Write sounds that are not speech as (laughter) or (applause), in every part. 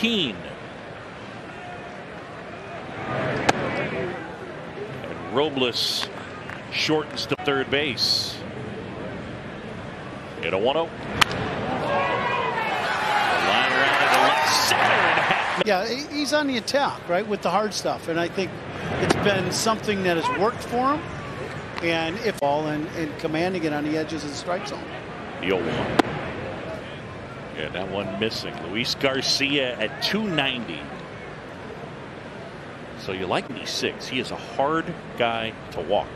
Keen. And Robles shortens to third base. In a 1 0. Line around to the left center and half. Yeah, he's on the attack, right, with the hard stuff. And I think it's been something that has worked for him. And if all and, and commanding it on the edges of the strike zone. The 0 1. Yeah, that one missing. Luis Garcia at 290. So you like 96. He is a hard guy to walk.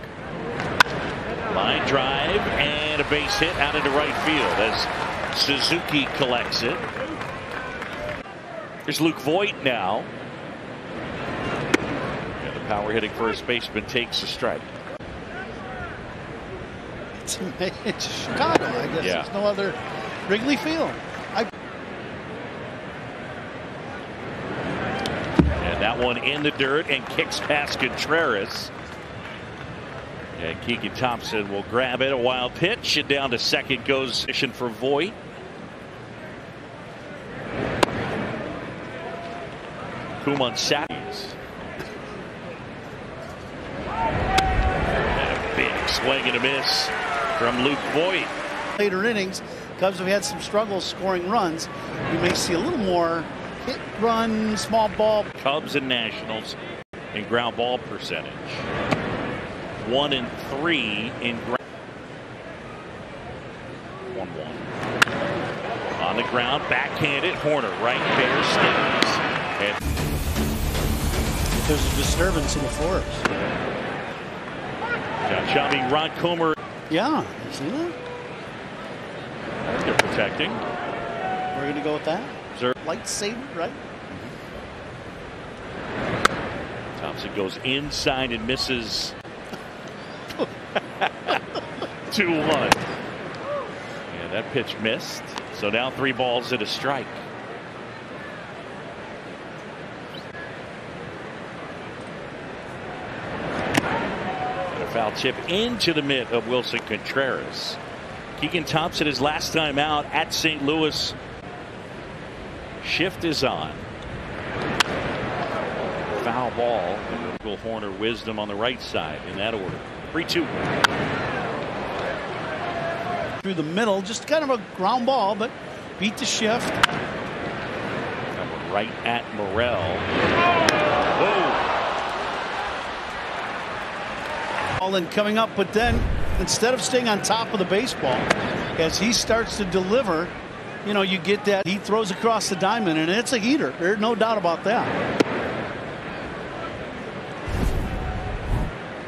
Line drive and a base hit out into right field as Suzuki collects it. Here's Luke Voit now. And the power hitting first baseman takes a strike. It's, it's Chicago, I guess. Yeah. There's no other Wrigley Field. I, And that one in the dirt and kicks past Contreras. And Keegan Thompson will grab it. A wild pitch. And down to second goes mission for Voit. Kuman Satis. And a big swing and a miss from Luke Voit. later innings, Cubs have had some struggles scoring runs. You may see a little more hit, run, small ball. Cubs and Nationals in ground ball percentage. One and three in ground. One one. On the ground, backhanded. Hoerner right there stings. And There's a disturbance in the forest. John Shelby, Ron Coomer, Yeah, you see that? they're protecting. We're going to go with that. Observe. Lightsaber, right? Mm-hmm. Thompson goes inside and misses. (laughs) Two one. And that pitch missed. So now three balls at a strike. And a foul chip into the mitt of Willson Contreras. Keegan Thompson his last time out at St. Louis. Shift is on foul ball. Will Hoerner wisdom on the right side in that order. 3 2. Through the middle, just kind of a ground ball, but beat the shift. Right at Morel. Ball oh. and coming up, but then instead of staying on top of the baseball, as he starts to deliver, you know, you get that he throws across the diamond, and it's a heater. There's no doubt about that.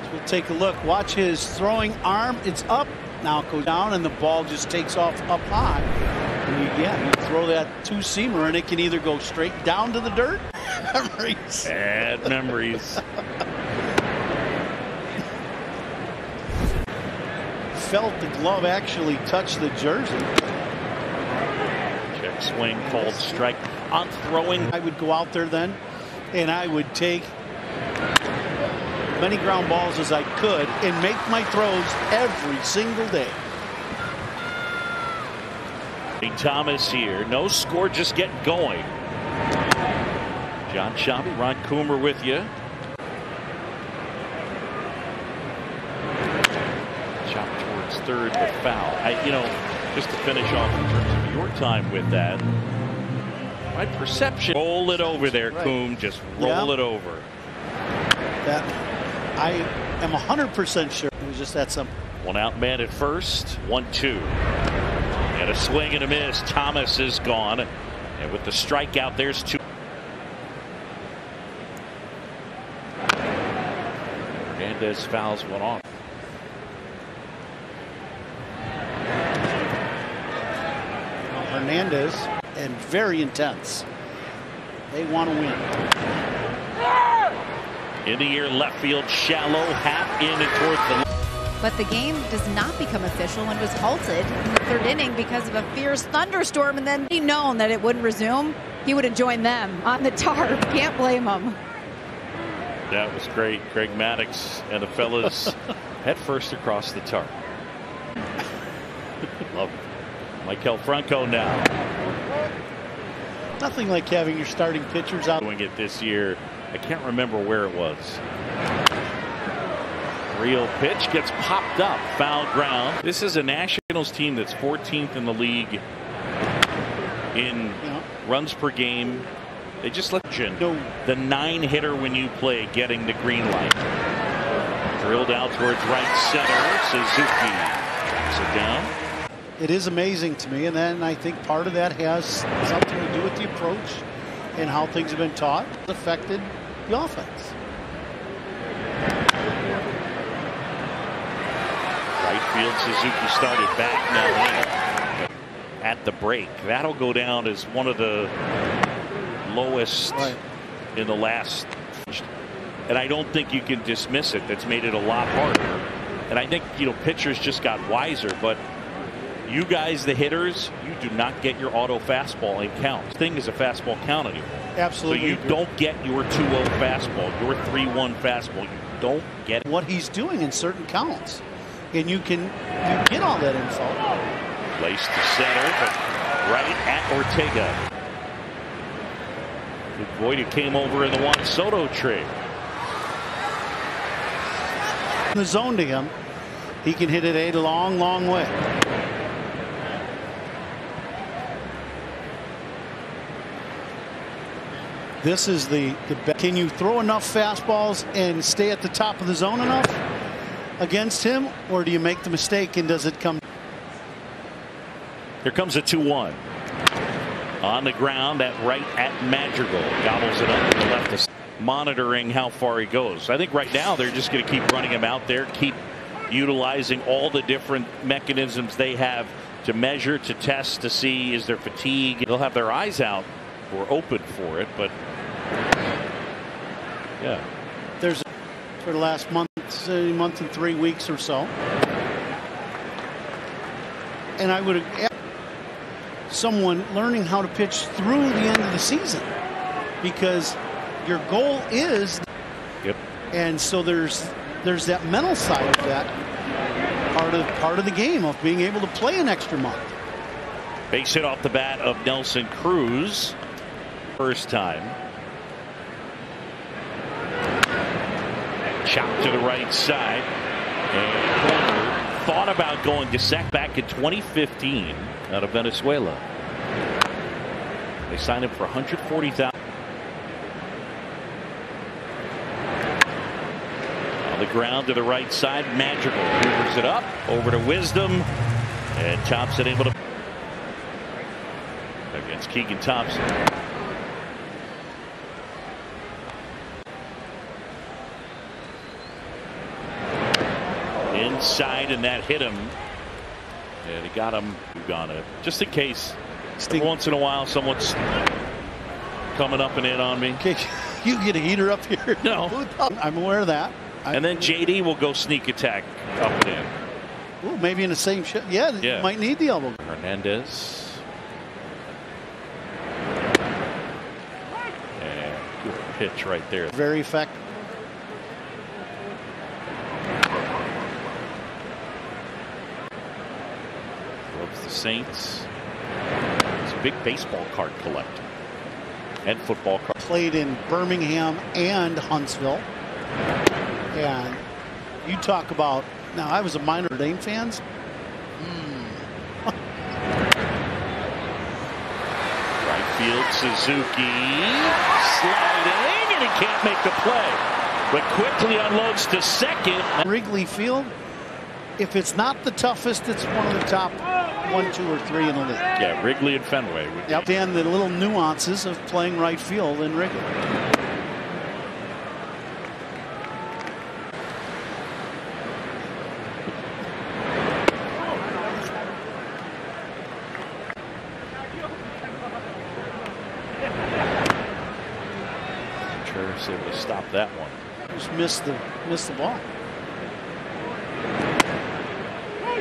So we'll take a look. Watch his throwing arm. It's up. Now it goes down, and the ball just takes off up high. And you, yeah, you throw that two seamer, and it can either go straight down to the dirt. (laughs) Memories. Bad memories. Felt the glove actually touch the jersey. Swing called strike on throwing. I would go out there then and I would take many ground balls as I could and make my throws every single day. Thomas here. No score, just getting going. John Shelby, Ron Coomer with you. Chop towards third, but foul. I, you know, just to finish off in terms of your time with that, my perception. Roll it over there, Right. Coom. Just roll Yeah. it over. That I am 100% sure it was just that simple. One out man at first. One two. And a swing and a miss. Thomas is gone. And with the strikeout, there's two. Hernandez fouls one off. Hernandez and very intense. They want to win. In the air, left field, shallow, half in and towards the. But the game does not become official and was halted in the third inning because of a fierce thunderstorm. And then he known that it wouldn't resume. He would have joined them on the tarp. (laughs) Can't blame him. That was great. Craig Maddox and the fellas (laughs) head first across the tarp. (laughs) Love it. Maikel Franco now. Nothing like having your starting pitchers out. Doing it this year. I can't remember where it was. Real pitch gets popped up. Foul ground. This is a Nationals team that's 14th in the league in Yeah. runs per game. They just let No. the nine hitter when you play getting the green light. Drilled out towards right center. Suzuki tracks it down. It is amazing to me, and then I think part of that has something to do with the approach and how things have been taught affected the offense. Right field, Suzuki started back now at the break. That'll go down as one of the lowest Right. in the last. And I don't think you can dismiss it. That's made it a lot harder. And I think, you know, pitchers just got wiser. But you guys, the hitters, you do not get your auto fastball in count. Thing is a fastball count anymore. Absolutely. So you agree. don't get your 2-0 fastball, your 3-1 fastball. You don't get it. what he's doing in certain counts, and you can you get all that info. Place to center, but right at Ortega. Voit who came over in the Juan Soto trade. The zone to him, he can hit it a long, long way. This is the, the can you throw enough fastballs and stay at the top of the zone enough against him, or do you make the mistake and does it come? Here comes a 2-1. On the ground at right at Madrigal. Gobbles it up to the left. Monitoring how far he goes. I think right now they're just going to keep running him out there, keep utilizing all the different mechanisms they have to measure, to test, to see is there fatigue. They'll have their eyes out or open for it, but yeah. There's for the last month, say, month and three weeks or so, and I would have someone learning how to pitch through the end of the season because your goal is Yep. and so there's there's that mental side of that part of part of the game of being able to play an extra month. Base hit off the bat of Nelson Cruz. First time. Chop to the right side. And Corner thought about going to sec back in 2015 out of Venezuela. They signed him for 140000 On the ground to the right side, Madrigal hoovers it up over to Wisdom, and Thompson able to against Keegan Thompson. Inside, and that hit him. And he got him it. Just in case, every once in a while, someone's coming up and in on me. (laughs) You get a heater up here. No. (laughs) I'm aware of that. And then JD will go sneak attack up and in. Ooh, maybe in the same shit. Yeah, Yeah. you might need the elbow. Hernandez. And good pitch right there. Very effective. The Saints. He's a big baseball card collector. And football card. Played in Birmingham and Huntsville. And you talk about now. I was a minor Dame fans. Hmm. Right field, Suzuki sliding, and he can't make the play. But quickly unloads to second. Wrigley Field. If it's not the toughest, it's one of the top one, two, or three in the league. Yeah, Wrigley and Fenway. would Yep. And the little nuances of playing right field in Wrigley. Contreras able to stop that one. Just missed the missed the ball.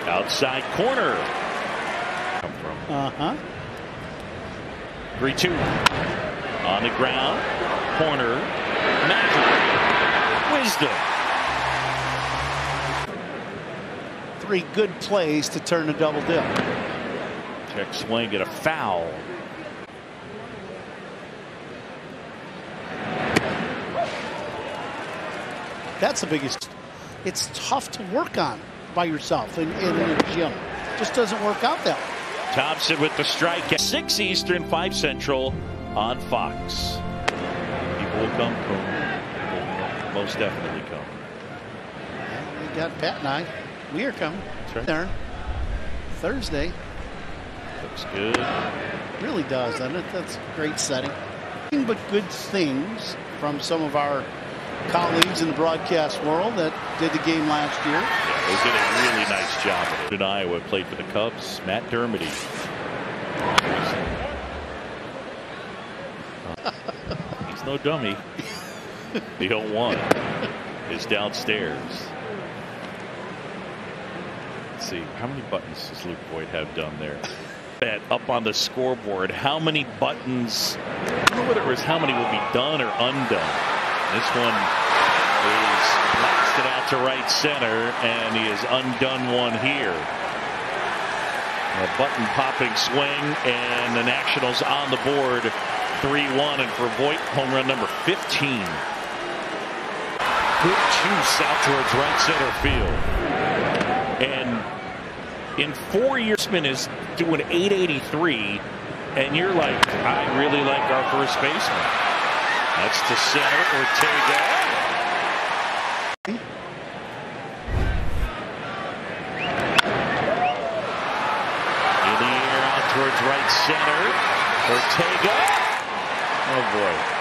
Outside corner. Uh-huh. 3-2. On the ground. Corner. Magic. Wisdom. Three good plays to turn a double dip. Check swing at a foul. That's the biggest. It's tough to work on by yourself in, in, in a gym. Just doesn't work out that way. Thompson with the strike. 6 Eastern, 5 Central on Fox. People will come. Most definitely come. Yeah, we got Pat and I. We are coming. That's right. There. Thursday. Looks good. Really does, doesn't it? That's a great setting. Nothing but good things from some of our colleagues in the broadcast world that did the game last year. Yeah, they did a really nice job. In Iowa, played for the Cubs. Matt Dermody. (laughs) He's no dummy. The 0-1 is downstairs. Let's see, how many buttons does Luke Boyd have done there? Bet up on the scoreboard, how many buttons, I don't know whether it was how many will be done or undone. This one is blasted out to right center, and he has undone one here. A button popping swing, and the Nationals on the board 3-1. And for Voit, home run number 15. Good juice out towards right center field. And in four years, man is doing 883, and you're like, I really like our first baseman. That's to center, Ortega. In the air out towards right center. Ortega. Oh boy.